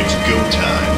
It's go time.